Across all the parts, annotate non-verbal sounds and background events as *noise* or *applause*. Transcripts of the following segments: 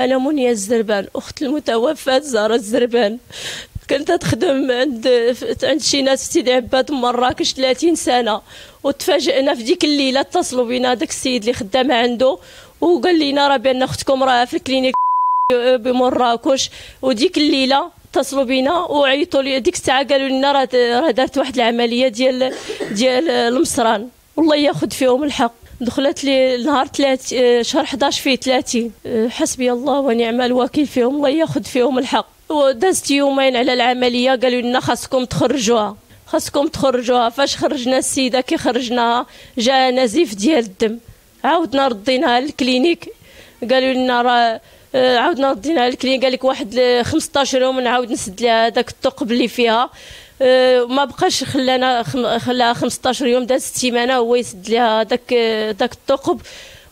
أنا منيا الزربان؟ أخت المتوفاه زهره الزربان. كنت تخدم عند عند شي ناس في سيدي عباد مراكش 30 سنة وتفاجئنا في ديك الليلة اتصلوا بينا داك السيد اللي خدام عنده وقال لنا راه بأن أختكم راه في الكلينيك *laughs* بمراكش. وديك الليلة اتصلوا بينا وعيطوا لي ديك الساعة قالوا لنا راه دارت واحد العملية ديال ديال المصران والله ياخذ فيهم الحق. دخلت لي نهار 3 شهر 11 فيه 30 حسبي الله ونعم الوكيل فيهم الله ياخذ فيهم الحق. ودازت يومين على العملية قالوا لنا خاصكم تخرجوها. خاصكم تخرجوها. فاش خرجنا السيدة كي خرجناها جا نزيف ديال الدم. عاودنا رديناها للكلينيك. قالوا لنا راه آه، عاودنا رديناها للكلينيك. قال لك واحد 15 يوم نعاود نسد لها هذاك الثقب اللي فيها. آه، ما بقاش خلانا خلاها 15 يوم دازت سيمانه هو يسد لها داك داك الثقب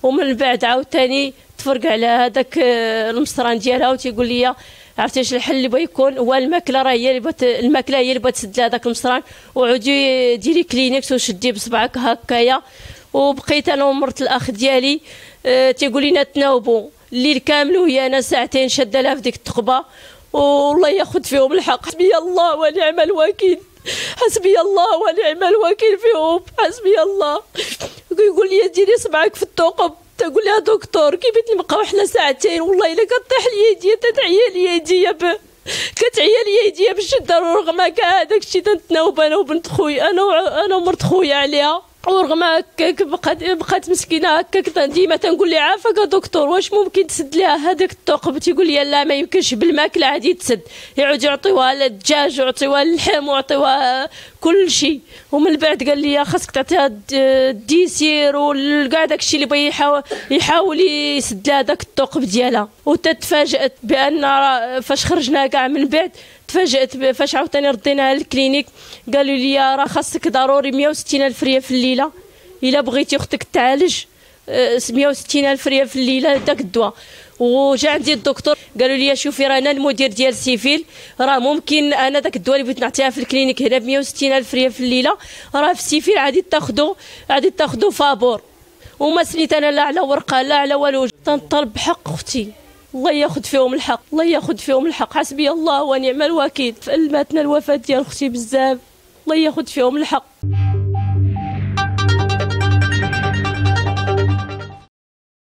ومن بعد عاوتاني تفرق على هذاك آه، المصران ديالها وتيقول لي عرفتي اش الحل اللي بغا يكون؟ هو الماكلة راه هي اللي بغات الماكلة هي اللي بغات تسد لها داك المصران وعودي ديري كلينيكس وشدي بصبعك هكايا. وبقيت أنا ومرت الأخ ديالي آه تيقول لنا تناوبوا الليل كامل وهي أنا ساعتين شادة لها في ديك الثقبة والله ياخذ فيهم الحق. حسبي الله ونعم الوكيل. حسبي الله ونعم الوكيل فيهم. حسبي الله. يقول لي ديري صبعك في الثقب تقول لها دكتور كيف نبقاو حنا ساعتين؟ والله إلا كطيح لي يدي تتعيا لي يدي كتعيا لي يدي بالشده رغم كاع داك الشيء تنتناوب أنا وبنت خويا. أنا أنا ومرت خويا عليها. ورغم هكاك بقات بقات مسكينة هكاك. ديما تنقول لها عافاك دكتور واش ممكن تسد لها هذاك الثقب تيقول لي لا ما يمكنش بالماكلة عادي تسد. يعود يعطيوها للدجاج ويعطيوها اللحم ويعطيوها كل شيء. ومن بعد قال لي خاصك تعطيها ال dessert وكاع داك الشيء اللي بغى يحاول يحاول يسد لها داك الثقب ديالها وتتفاجأت بأن فاش خرجنا كاع من بعد تفاجأت فاش عاوتاني رديناها لل clinique قالوا لي راه خاصك ضروري 160 ألف ريال في الليلة. إلا بغيتي أختك تعالج 160 آه، ألف ريال في الليلة داك الدواء. وجا عندي الدكتور قالوا لي شوفي راه أنا المدير ديال civil راه ممكن أنا داك الدواء اللي بغيت نعطيها في ال clinique هنا ب 160 ألف ريال في الليلة راه في civil غادي تاخذوا غادي تاخذوا فابور. وما سنيت أنا لا على ورقة لا على والو تنطلب بحق أختي. الله ياخذ فيهم الحق الله ياخذ فيهم الحق. حسبي الله ونعم الوكيل. فالماتنا الوفاه ديال أختي بزاف الله ياخذ فيهم الحق.